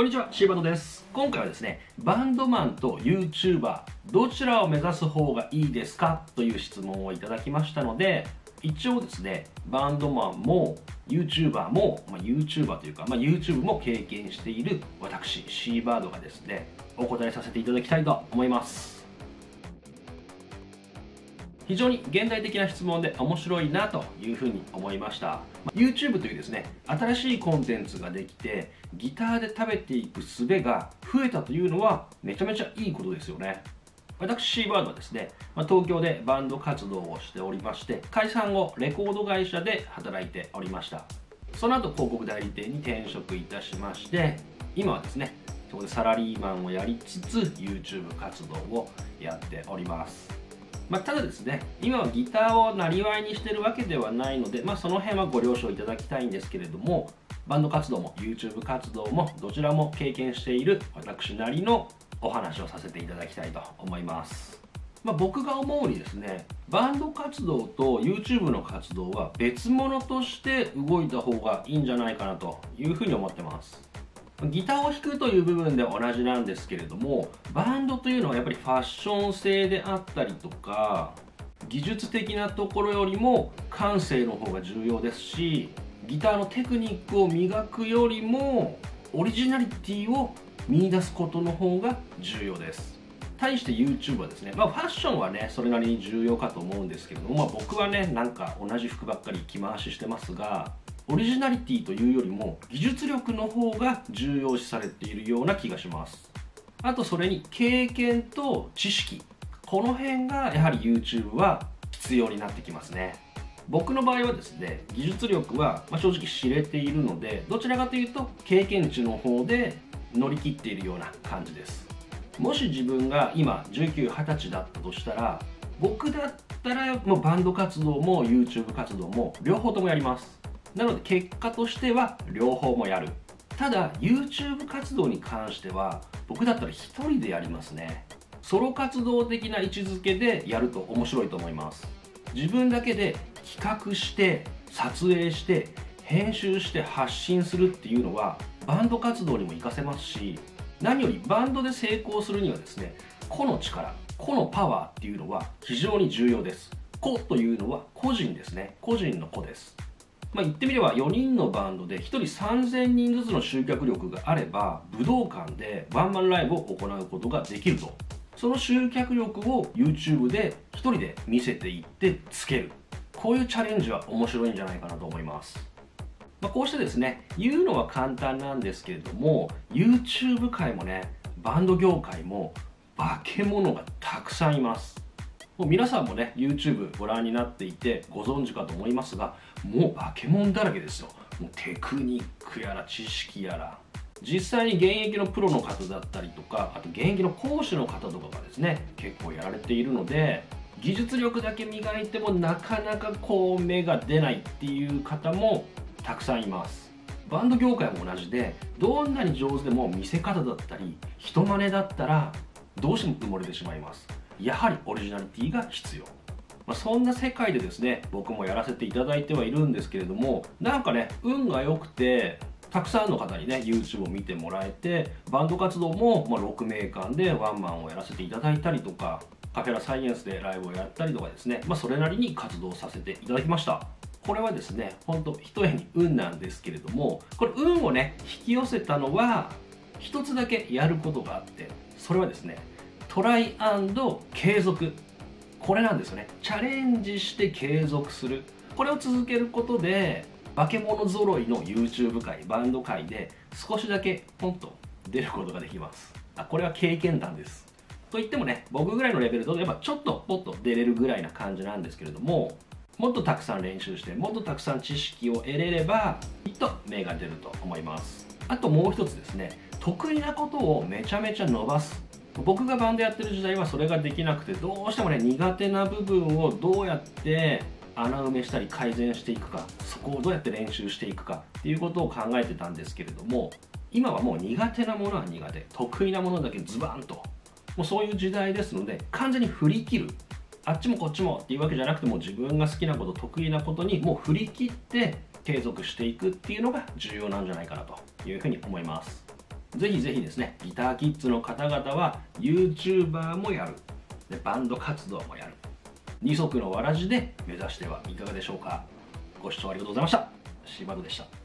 こんにちは、シーバンドです。今回はですね、バンドマンと YouTuber、どちらを目指す方がいいですか？という質問をいただきましたので、一応ですね、バンドマンも YouTuber も、まあ、YouTuber というか、まあ、YouTube も経験している私、シーバードがですね、お答えさせていただきたいと思います。非常に現代的な質問で面白いなというふうに思いました。ま YouTube というですね新しいコンテンツができてギターで食べていく術が増えたというのはめちゃめちゃいいことですよね。私シーバードはですね、東京でバンド活動をしておりまして解散後レコード会社で働いておりました。その後広告代理店に転職いたしまして今はですねそこでサラリーマンをやりつつ YouTube 活動をやっております。まあ、ただですね今はギターをなりわいにしてるわけではないので、まあ、その辺はご了承いただきたいんですけれどもバンド活動も YouTube 活動もどちらも経験している私なりのお話をさせていただきたいと思います、まあ、僕が思うにですねバンド活動と YouTube の活動は別物として動いた方がいいんじゃないかなというふうに思ってます。ギターを弾くという部分では同じなんですけれどもバンドというのはやっぱりファッション性であったりとか技術的なところよりも感性の方が重要ですしギターのテクニックを磨くよりもオリジナリティを見出すことの方が重要です。対して YouTube はですね、まあ、ファッションはねそれなりに重要かと思うんですけれども、まあ、僕はねなんか同じ服ばっかり着回ししてますがオリジナリティというよりも技術力の方が重要視されているような気がします。あとそれに経験と知識。この辺がやはり YouTube は必要になってきますね。僕の場合はですね技術力は正直知れているのでどちらかというと経験値の方で乗り切っているような感じです。もし自分が今1920歳だったとしたら僕だったらもうバンド活動も YouTube 活動も両方ともやります。なので結果としては両方もやる。ただ YouTube 活動に関しては僕だったら1人でやりますね。ソロ活動的な位置づけでやると面白いと思います。自分だけで企画して撮影して編集して発信するっていうのはバンド活動にも活かせますし何よりバンドで成功するにはですね個の力個のパワーっていうのは非常に重要です。個というのは個人ですね。個人の個です。まあ、言ってみれば4人のバンドで1人3000人ずつの集客力があれば武道館でワンマンライブを行うことができると。その集客力を YouTube で1人で見せていってつける。こういうチャレンジは面白いんじゃないかなと思います、まあ、こうしてですね言うのは簡単なんですけれども YouTube 界もねバンド業界も化け物がたくさんいます。もう皆さんもね YouTube ご覧になっていてご存知かと思いますがもう化け物だらけですよ。もうテクニックやら知識やら。実際に現役のプロの方だったりとかあと現役の講師の方とかがですね結構やられているので技術力だけ磨いてもなかなかこう芽が出ないっていう方もたくさんいます。バンド業界も同じでどんなに上手でも見せ方だったり人真似だったらどうしても埋もれてしまいます。やはりオリジナリティが必要。まあ、そんな世界でですね僕もやらせていただいてはいるんですけれどもなんかね運が良くてたくさんの方にね YouTube を見てもらえてバンド活動も、ま、6名間でワンマンをやらせていただいたりとかカフェラサイエンスでライブをやったりとかですね、まあ、それなりに活動させていただきました。これはですねほんと一重に運なんですけれどもこれ運をね引き寄せたのは一つだけやることがあってそれはですねトライ継続。これなんですよね。チャレンジして継続する。これを続けることで化け物揃いの YouTube 界バンド界で少しだけポンと出ることができます。あこれは経験談です。と言ってもね僕ぐらいのレベルだとやっぱちょっとポッと出れるぐらいな感じなんですけれどももっとたくさん練習してもっとたくさん知識を得れればきっと芽が出ると思います。あともう一つですね。得意なことをめちゃめちゃ伸ばす。僕がバンドやってる時代はそれができなくてどうしてもね苦手な部分をどうやって穴埋めしたり改善していくかそこをどうやって練習していくかっていうことを考えてたんですけれども今はもう苦手なものは苦手。得意なものだけズバンと。もうそういう時代ですので完全に振り切る。あっちもこっちもっていうわけじゃなくても自分が好きなこと得意なことにもう振り切って継続していくっていうのが重要なんじゃないかなというふうに思います。ぜひぜひですねギターキッズの方々は YouTuber もやる。でバンド活動もやる。二足のわらじで目指してはいかがでしょうか。ご視聴ありがとうございました。柴戸でした。